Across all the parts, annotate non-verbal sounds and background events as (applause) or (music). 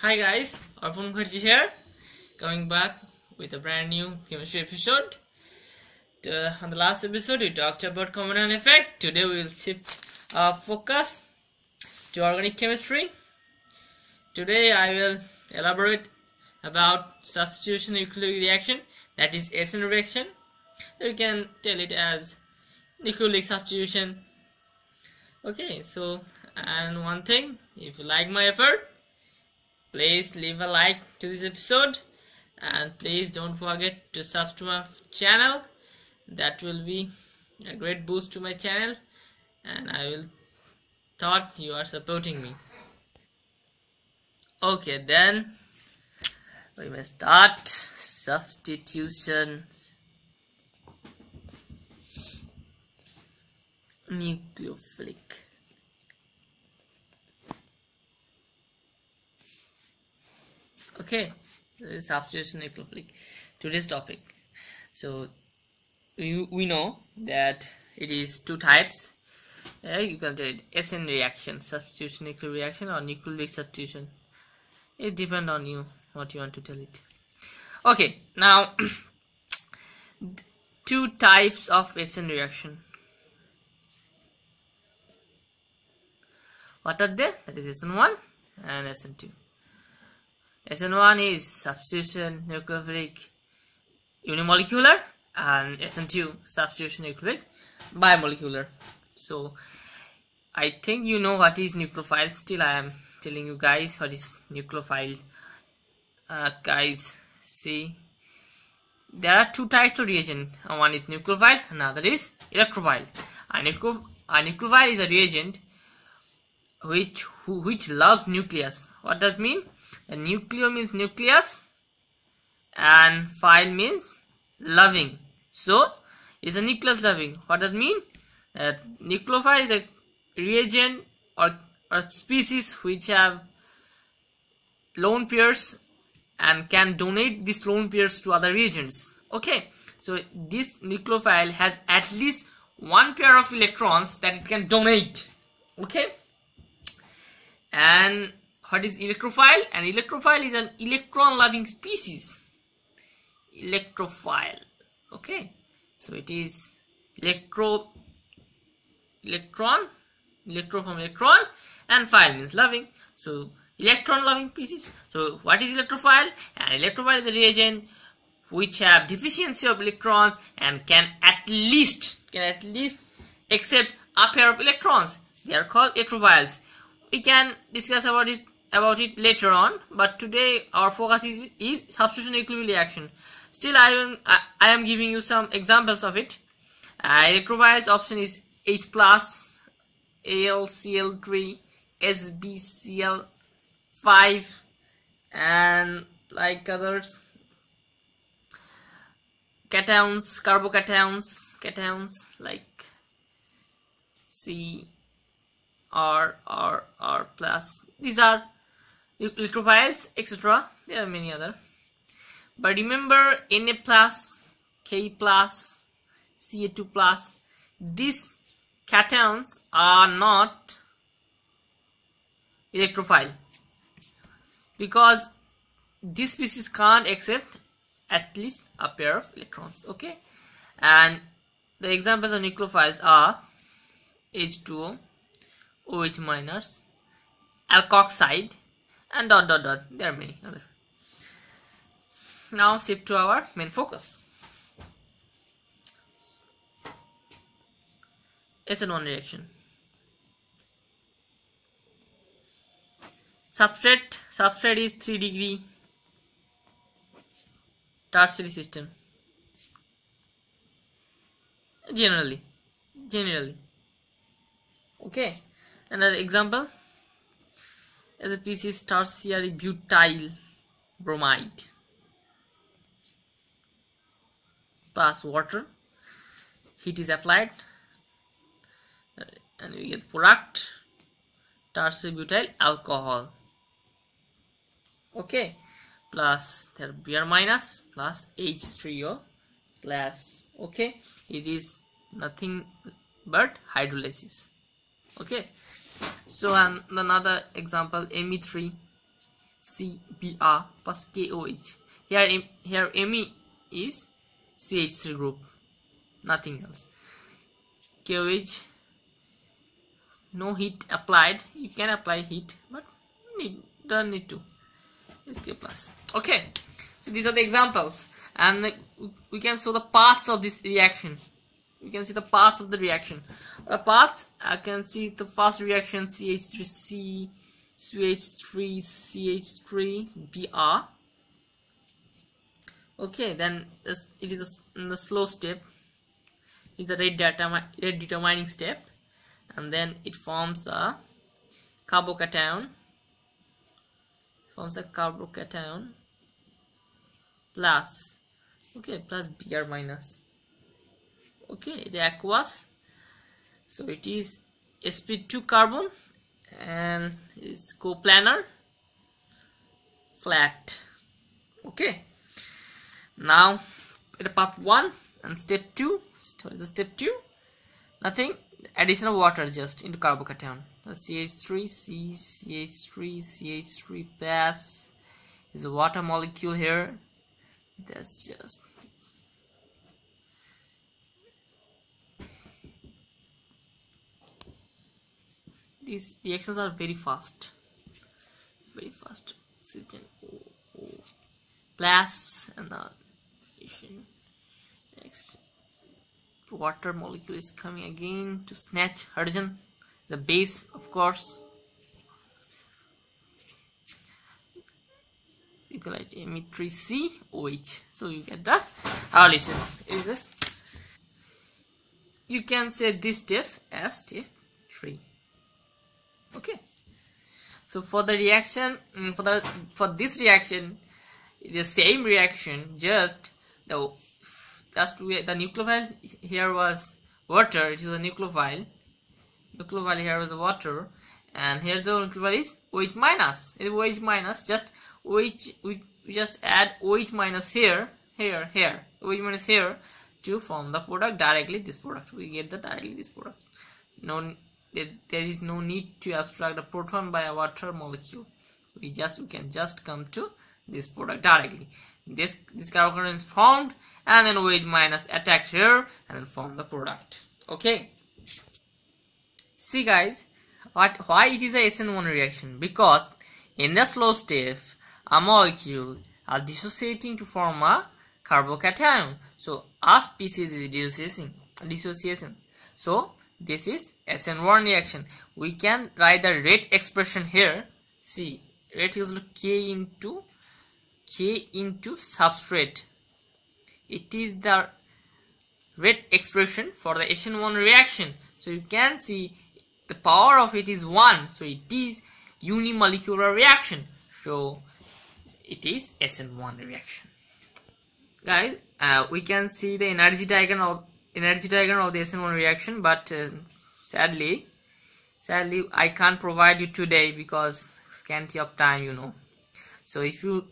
Hi guys, Arpan Mukherjee here, coming back with a brand new chemistry episode. The, on the last episode, we talked about common effect. Today, we will shift our focus to organic chemistry. Today, I will elaborate about substitution nucleic reaction, that is SN reaction. You can tell it as nucleic substitution. Okay, so and one thing, if you like my effort, please leave a like to this episode and please don't forget to subscribe to my channel. That will be a great boost to my channel and I will thought you are supporting me. Okay then we may start substitution. Nucleophilic okay substitution nucleophilic today's topic. So we, we know that it is two types. You can tell it SN reaction substitution nuclear reaction or nucleophilic substitution. It depends on you what you want to tell it. Okay now (clears throat) two types of SN reaction. What are they? That is SN1 and SN2 SN1 is substitution nucleophilic unimolecular and SN2 substitution nucleic bimolecular. So I think you know what is nucleophile. Still, I am telling you guys what is nucleophile. Uh, guys, see, there are two types of reagent. One is nucleophile, another is electrophile. A, nucle a nucleophile is a reagent which which loves nucleus. What does mean? The nucleo means nucleus, and phile means loving. So it's a nucleus loving. What does mean? Uh, nucleophile is a reagent or, or species which have lone pairs and can donate these lone pairs to other regions. Okay, so this nucleophile has at least one pair of electrons that it can donate. Okay, and what is electrophile? An electrophile is an electron loving species. Electrophile. Okay. So it is electro electron electro from electron and phile means loving. So electron loving species. So what is electrophile? An electrophile is a reagent which have deficiency of electrons and can at least can at least accept a pair of electrons. They are called electrophiles. We can discuss about it about it later on but today our focus is, is substitution equilibrium reaction. Still I am I, I am giving you some examples of it. Uh, electrophiles option is H plus AlCl3 SbCl5 and like others. Cations carbocations cations like C R R R plus. These are electrophiles etc there are many other. But remember Na plus K plus Ca2 plus these cations are not electrophile. Because this species can't accept at least a pair of electrons okay? And the examples of nucleophiles are H2O OH minus alkoxide and dot dot dot. There are many other. Now shift to our main focus. It's SN1 reaction. Substrate substrate is 3 degree tertiary system. Generally. Generally. Okay. Another example as a is tertiary butyl bromide. Plus water. Heat is applied. And we get product. Tertiary butyl alcohol. Okay. Plus there Br minus plus H3O plus okay. It is nothing but hydrolysis. Okay so and another example Me3 CBr plus KOH. Here, here Me is CH3 group, nothing else. KOH, no heat applied. You can apply heat, but need don't need to. SK plus. Okay, so these are the examples, and we can show the paths of this reaction. We can see the paths of the reaction. The paths I can see the first reaction CH3C CH3 CH3 Br okay then this, it is a, the slow step. Is the data, rate determining step. And then it forms a carbocation. Forms a carbocation plus okay plus Br minus okay it aqueous. So it is sp2 carbon and it's coplanar flat. Okay. Now at part 1 and step 2 the step 2 nothing additional water just into carbocation CH3 C CH3 CH3 pass. Is a water molecule here. That's just these reactions are very fast. Very fast. Oxygen oh, oh. plus and the next water molecule is coming again to snatch hydrogen the base of course. You can write Me3COH so you get the analysis is this? You can say this step as step 3 okay so for the reaction mm, for the for this reaction the same reaction just the just the nucleophile here was water it is a nucleophile. Nucleophile here was water and here the nucleophile is OH minus. It is OH minus just OH we just add OH minus here here here. OH minus here to form the product directly this product. We get the directly this product. No there is no need to abstract a proton by a water molecule. We just we can just come to this product directly. This this carbocation is formed and then OH minus attacked here and then form the product. Okay. See guys what why it is a SN1 reaction? Because in the slow step a molecule are dissociating to form a carbocation so a species is dissociating dissociation. So this is SN1 reaction. We can write the rate expression here. See, rate is K into K into substrate. It is the rate expression for the SN1 reaction. So you can see the power of it is 1. So it is unimolecular reaction. So it is SN1 reaction. Guys, uh, we can see the energy diagram of energy diagram of the SN1 reaction but uh, sadly sadly I can't provide you today because scanty of time you know. So if you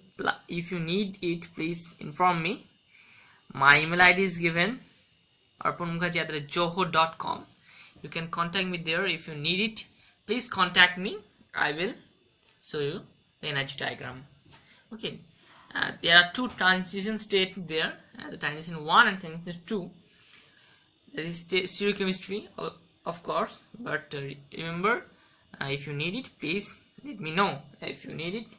if you need it please inform me. My email id is given arpanmukherjee@joho.com you can contact me there if you need it. Please contact me. I will show you the energy diagram okay. Uh, there are two transition states there uh, the transition 1 and transition 2 that is stereochemistry of course but uh, remember uh, if you need it please let me know. If you need it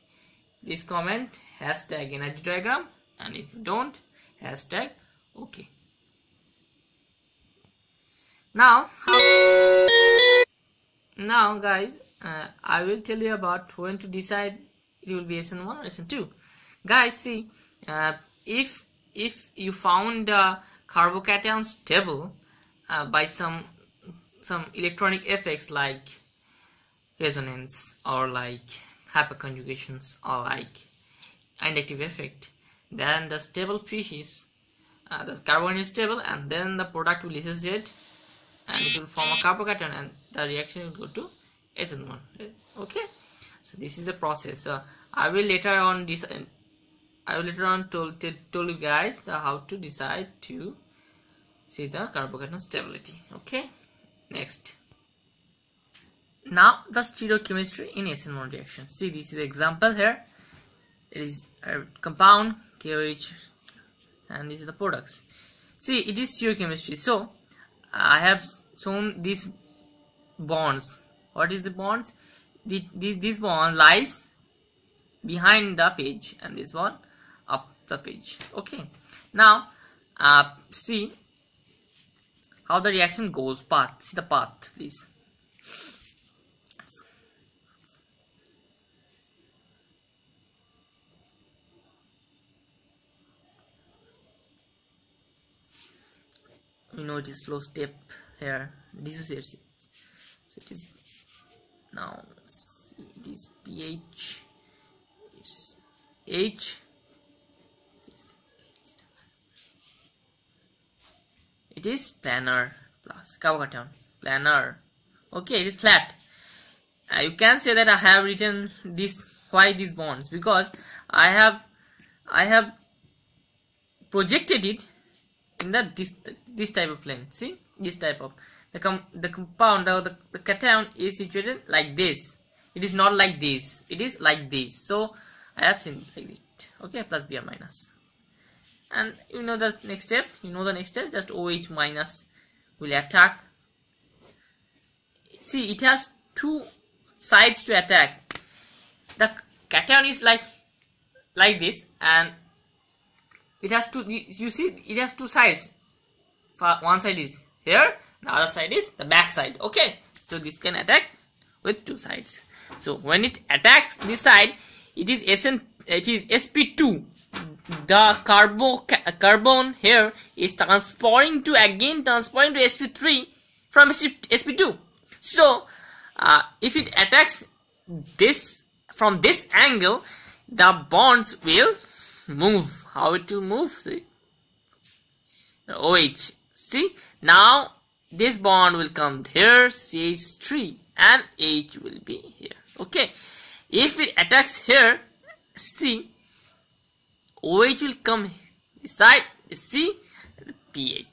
please comment hashtag energy diagram and if you don't hashtag okay. Now now guys uh, I will tell you about when to decide it will be SN1 or SN2 guys see uh, if if you found a carbocation stable uh, by some some electronic effects like resonance or like hyperconjugations or like inductive effect. Then the stable species uh, the carbon is stable and then the product will dissociate and it will form a carbocation and the reaction will go to SN1 okay? So this is the process. Uh, I will later on decide I will later on told, told you guys the how to decide to see the carbocation stability okay? Next. Now the stereochemistry in SN1 reaction. See this is the example here. It is a compound KOH and these are the products. See it is stereochemistry. So I have shown these bonds. What is the bonds? The, this, this bond lies behind the page and this one up the page. Okay. Now uh, see how the reaction goes. Path. See the path please. You know it is slow step here. Dissociates it. So it is now it is pH it's H it is planar plus. Carbocation planar okay it is flat. Uh, you can say that I have written this why these bonds? Because I have I have projected it in the this this type of plane. See? This type of the com the compound the, the, the cation is situated like this. It is not like this. It is like this. So I have seen like it okay plus Br minus and you know the next step? You know the next step? Just OH minus. Will attack. See it has two sides to attack. The cation is like like this and it has two you see it has two sides. One side is here the other side is the back side. Okay so this can attack with two sides. So when it attacks this side it is SN it is sp2 the carbo carbon here is transporting to again transporting to sp3 from sp2 so uh, if it attacks this from this angle the bonds will move. How it will move see? OH see? Now this bond will come here CH3 and H will be here. Okay. If it attacks here see OH will come side C the pH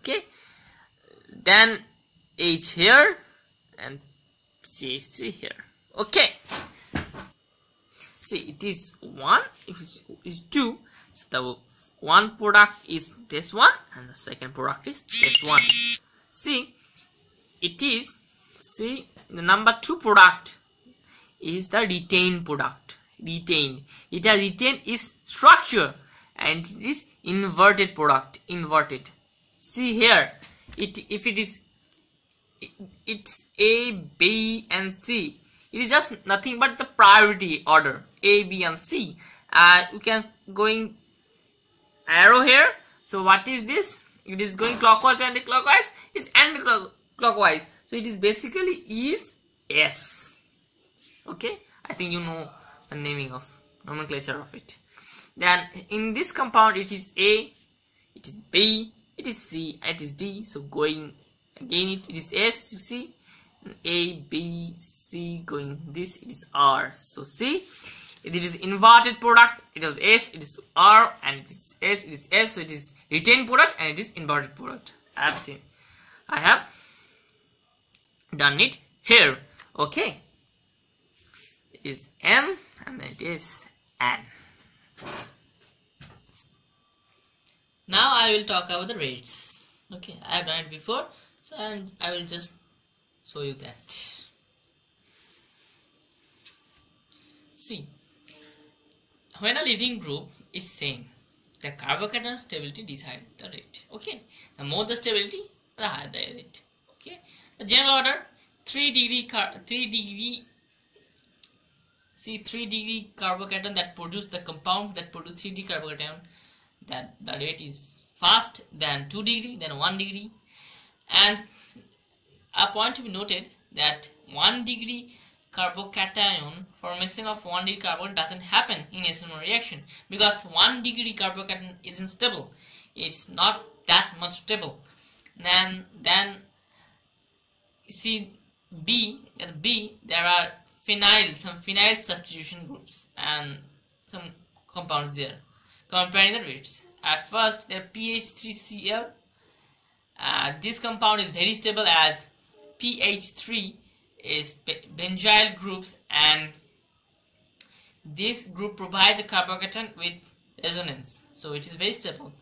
okay? Then H here and CH3 here. Okay. See it is 1 if it is 2 so the one product is this one and the second product is this one. See it is see the number 2 product is the retained product retained it has retained its structure and it is inverted product inverted. See here it if it is it, it's a b and c. It is just nothing but the priority order a b and c. Uh, you can going arrow here. So what is this? It is going clockwise and clockwise. Is anti-clockwise so it is basically is s. Okay? I think you know the naming of nomenclature of it then in this compound it is a it is b it is c it is d so going again it, it is s you see a b c going this it is r so see it is inverted product it is s it is r and it is s it is s so it is retained product and it is inverted product i have seen i have done it here okay is m and it is n. Now i will talk about the rates. Okay i have done it before so and i will just show you that. See when a leaving group is same the carbocation stability decides the rate. Okay the more the stability the higher the rate. Okay the general order 3 degree car 3 degree see 3 degree carbocation that produce the compound that produce 3 degree carbocation that the rate is fast than 2 degree then 1 degree and a point to be noted that 1 degree carbocation formation of 1 degree carbon doesn't happen in SN1 reaction because 1 degree carbocation isn't stable. It's not that much stable. Then, then see B, at B there are phenyl, some phenyl substitution groups and some compounds there. Comparing the rates. At first, their PH3Cl. Uh, this compound is very stable as PH3 is benzyl groups and this group provides the carbocation with resonance so it is very stable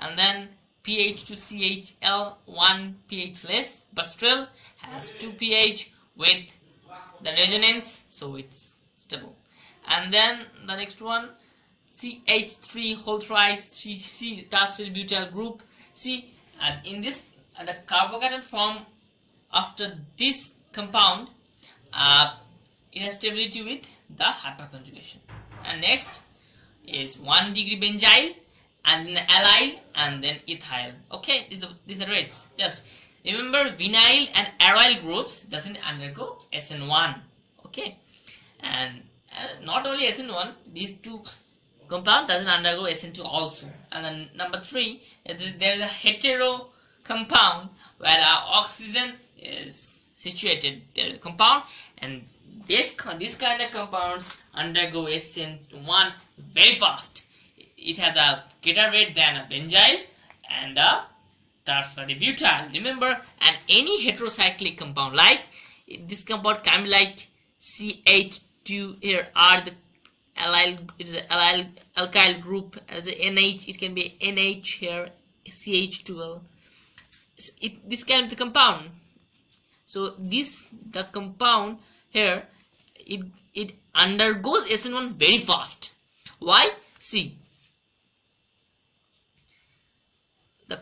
and then pH2CHL 1 pH less but still has 2 pH with the resonance so it's stable. And then the next one CH3 whole thrice 3C tertiary butyl group. See and in this uh, the carbocation form after this compound uh, it has stability with the hyperconjugation. And next is 1 degree benzyl and then allyl and then ethyl. Okay these are these are rates just remember vinyl and aryl groups doesn't undergo SN1 okay? And uh, not only SN1 these two compound doesn't undergo SN2 also. And then number three there is a hetero compound where oxygen is situated. There is a compound and this this kind of compounds undergo SN1 very fast. It has a greater rate than a benzyl and a tertiary butyl remember and any heterocyclic compound like this compound can be like CH2 here are the allyl it is allyl alkyl group as a NH it can be NH here CH2L so it this kind of the compound. So this the compound here it it undergoes SN1 very fast. Why? See the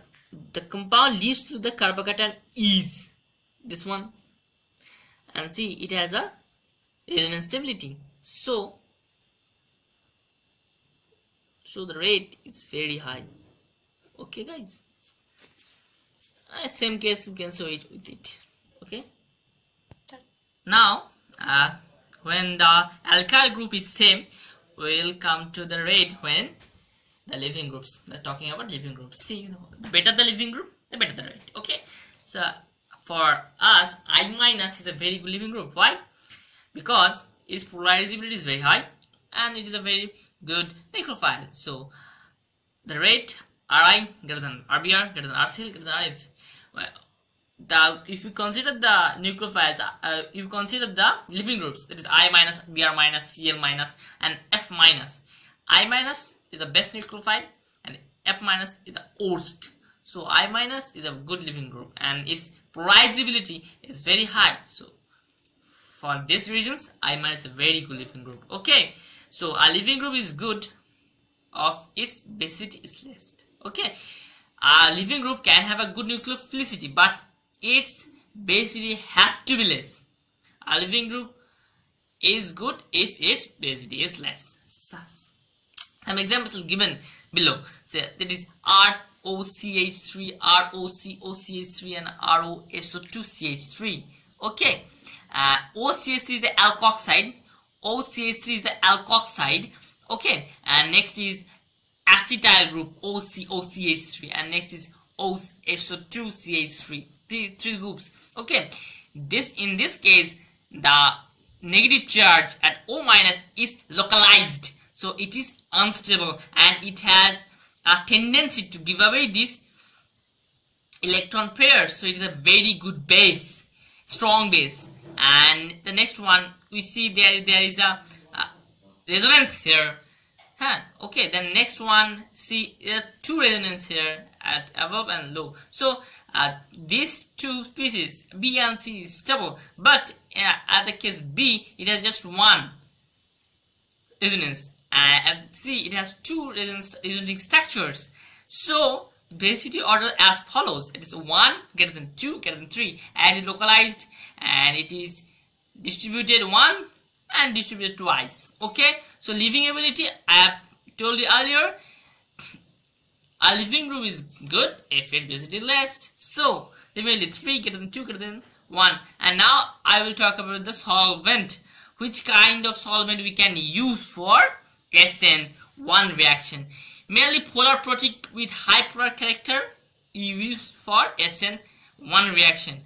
the compound leads to the carbocation is this one. And see it has a resonance stability. So so the rate is very high. Okay guys. Uh, same case we can show it with it. Okay? Now uh, when the alkyl group is same we'll come to the rate when the leaving groups they're talking about leaving groups. See the better the leaving group the better the rate okay? So for us i minus is a very good leaving group. Why? Because its polarizability is very high and it is a very good nucleophile so the rate ri greater than rbr greater than rcl greater than rf well, the if you consider the nucleophiles uh, you consider the leaving groups that is i minus br minus cl minus and f minus. I minus is the best nucleophile and f minus is the worst so i minus is a good leaving group and its polarizability is very high. So for these reasons i minus is a very good leaving group okay. So a leaving group is good of its basicity is less. Okay. A leaving group can have a good nucleophilicity but its basicity have to be less. A leaving group is good if its basicity is less. Some examples given below. So that is ROCH3, ROCOCH3 and ROSO2CH3. Okay. Uh, OCH3 is the alkoxide. OCH3 is the alkoxide. Okay. And next is acetyl group OCOCH3 and next is OSO2CH3 three, three groups okay this in this case the negative charge at O minus is localized so it is unstable and it has a tendency to give away this electron pair so it is a very good base strong base. And the next one we see there there is a, a resonance here. Huh okay then next one see there are two resonance here at above and low. So uh, these two species b and c is stable. But uh, at the case b it has just one resonance and see it has two resonating structures. So basicity order as follows. It is 1 greater than 2 greater than 3 as it localized and it is distributed 1 and distributed twice. Okay? So leaving ability i have told you earlier a leaving group is good if its density less so leaving 3 greater than 2 greater than 1 and now i will talk about the solvent. Which kind of solvent we can use for sn1 reaction. Mainly polar protic with high polar character use for sn1 reaction.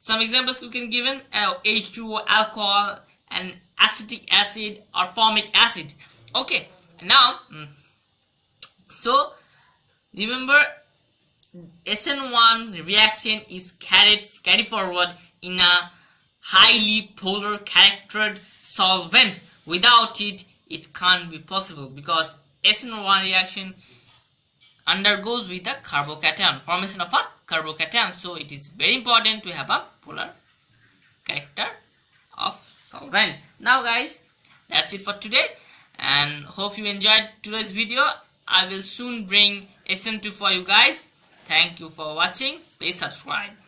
Some examples we can given uh, H2O alcohol and acetic acid or formic acid. Okay now mm, so remember SN1 reaction is carried carry forward in a highly polar charactered solvent. Without it it can't be possible because SN1 reaction undergoes with the carbocation formation of a carbocation. So it is very important to have a polar character of solvent. Now guys that's it for today and hope you enjoyed today's video. I will soon bring sn2 for you guys. Thank you for watching. Please subscribe